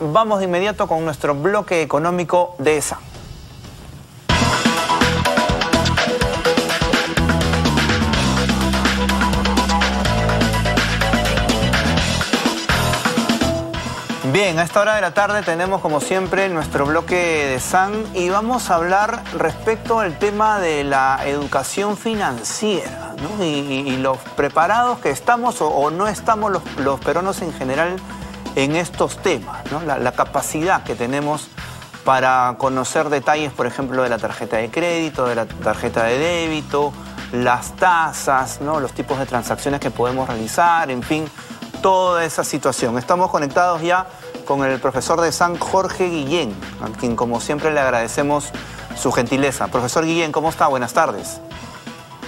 Vamos de inmediato con nuestro bloque económico de esa. Bien, a esta hora de la tarde tenemos como siempre nuestro bloque de SAN y vamos a hablar respecto al tema de la educación financiera y, los preparados que estamos o, no estamos los, los, peruanos en general en estos temas, la, capacidad que tenemos para conocer detalles, por ejemplo, de la tarjeta de crédito, de la tarjeta de débito, las tasas, los tipos de transacciones que podemos realizar, en fin, toda esa situación. Estamos conectados ya con el profesor de San Jorge Guillén, a quien como siempre le agradecemos su gentileza. Profesor Guillén, ¿cómo está? Buenas tardes.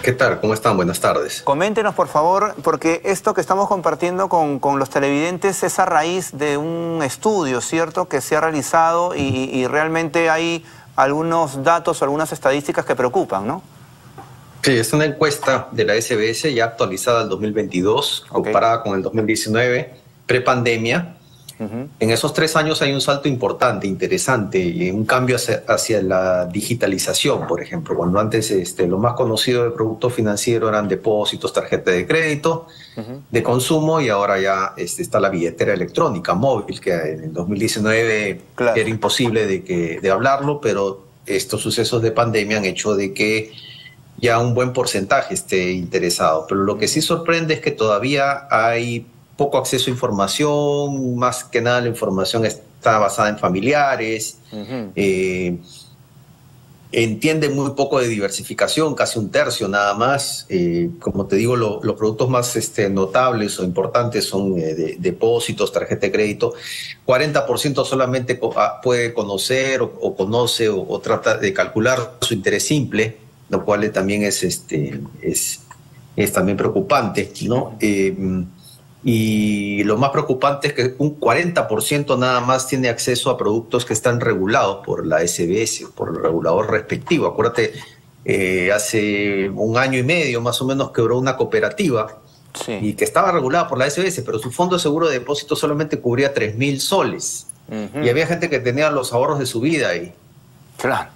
¿Qué tal? ¿Cómo están? Buenas tardes. Coméntenos, por favor, porque esto que estamos compartiendo con, los televidentes es a raíz de un estudio, ¿cierto?, que se ha realizado y, realmente hay algunos datos o algunas estadísticas que preocupan, ¿no? Sí, es una encuesta de la SBS ya actualizada al 2022, comparada con el 2019, prepandemia, en esos tres años hay un salto importante, interesante, y un cambio hacia, la digitalización, por ejemplo. Cuando antes este, lo más conocido de productos financieros eran depósitos, tarjeta de crédito, de consumo, y ahora ya este, está la billetera electrónica móvil, que en el 2019 era imposible de, que, de hablarlo, pero estos sucesos de pandemia han hecho de que ya un buen porcentaje esté interesado. Pero lo que sí sorprende es que todavía hay poco acceso a información, más que nada la información está basada en familiares, eh, entiende muy poco de diversificación, casi un tercio nada más. Eh, como te digo, los productos más este, notables o importantes son eh, depósitos, tarjeta de crédito. 40% solamente ah, puede conocer o, conoce o, trata de calcular su interés simple, lo cual también es, este, es, es también preocupante. ¿no? Y lo más preocupante es que un 40% nada más tiene acceso a productos que están regulados por la SBS, por el regulador respectivo. Acuérdate, eh, hace un año y medio más o menos quebró una cooperativa y que estaba regulada por la SBS, pero su fondo de seguro de depósito solamente cubría 3 mil soles. Y había gente que tenía los ahorros de su vida ahí. Claro.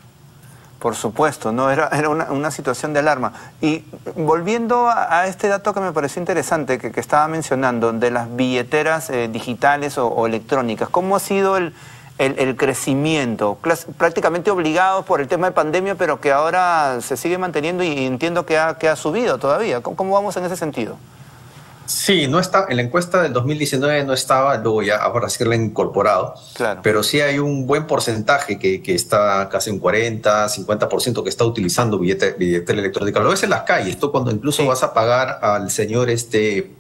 Por supuesto, no era, era una, situación de alarma. Y volviendo a, este dato que me pareció interesante, que, estaba mencionando, de las billeteras eh, digitales o, electrónicas, ¿cómo ha sido el, el, crecimiento? Prácticamente obligados por el tema de pandemia, pero que ahora se sigue manteniendo y entiendo que ha, que ha subido todavía. cómo vamos en ese sentido? Sí, no está, en la encuesta del 2019 no estaba, luego ya ahora sí lo han incorporado, claro. pero sí hay un buen porcentaje que, que está casi un 40, 50% que está utilizando billete, billete electrónico. Lo ves en las calles, esto cuando incluso vas a pagar al señor este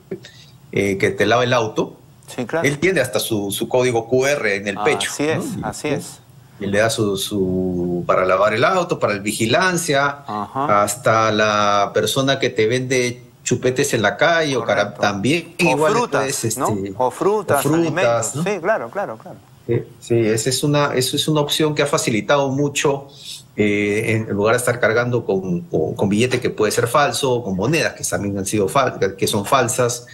eh, que te lava el auto, sí, claro. él tiene hasta su, su código QR en el ah, pecho. Así es, así es. Y le da su, su, para lavar el auto, para el vigilancia, hasta la persona que te vende chupetes en la calle o también o igual frutas, este, o frutas, frutas sí, claro, claro, claro. Sí, esa es una, eso es una opción que ha facilitado mucho eh, en lugar de estar cargando con, con, billete que puede ser falso, o con monedas que también han sido que son falsas.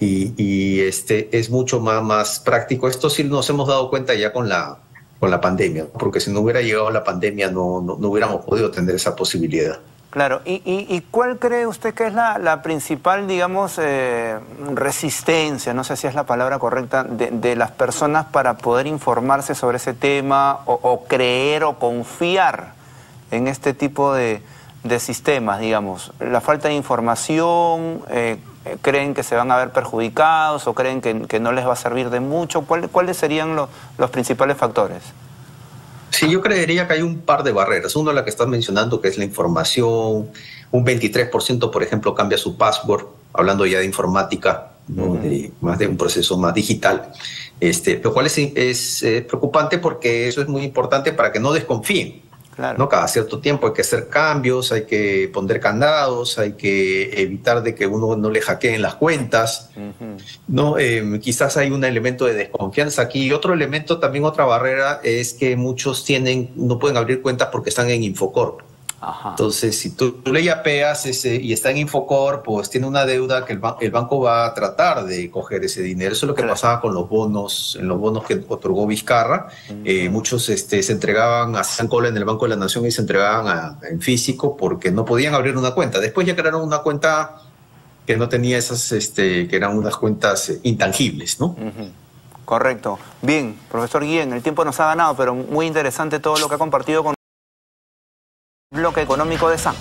Y, y, este es mucho más, más práctico. Esto sí nos hemos dado cuenta ya con la, con la pandemia, porque si no hubiera llegado la pandemia no, no, no hubiéramos podido tener esa posibilidad. Claro, ¿y, cuál cree usted que es la, principal, digamos, eh, resistencia, no sé si es la palabra correcta, de, las personas para poder informarse sobre ese tema o, creer o confiar en este tipo de, sistemas, digamos? ¿La falta de información? Eh, ¿Creen que se van a ver perjudicados o creen que, no les va a servir de mucho? ¿Cuáles serían los principales factores? Sí, yo creería que hay un par de barreras. Uno, la que estás mencionando, que es la información. Un 23%, por ejemplo, cambia su password, hablando ya de informática, de, más de un proceso más digital. Este, lo cual es, es eh, preocupante porque eso es muy importante para que no desconfíen. ¿No? Cada cierto tiempo hay que hacer cambios, hay que poner candados, hay que evitar de que uno no le hackeen las cuentas. ¿no? Em, quizás hay un elemento de desconfianza aquí. Y otro elemento, también otra barrera, es que muchos tienen, no pueden abrir cuentas porque están en Infocorp. Entonces, si tú, le yapeas ese, y está en Infocor, pues tiene una deuda que el, el, banco va a tratar de coger ese dinero. Eso es lo que pasaba con los bonos, en los bonos que otorgó Vizcarra. Eh, muchos este, se entregaban a San Cola en el Banco de la Nación y se entregaban en físico porque no podían abrir una cuenta. Después ya crearon una cuenta que no tenía esas, este, que eran unas cuentas eh, intangibles, ¿no? Correcto. Bien, profesor Guillén, el tiempo nos ha ganado, pero muy interesante todo lo que ha compartido con bloque económico de San.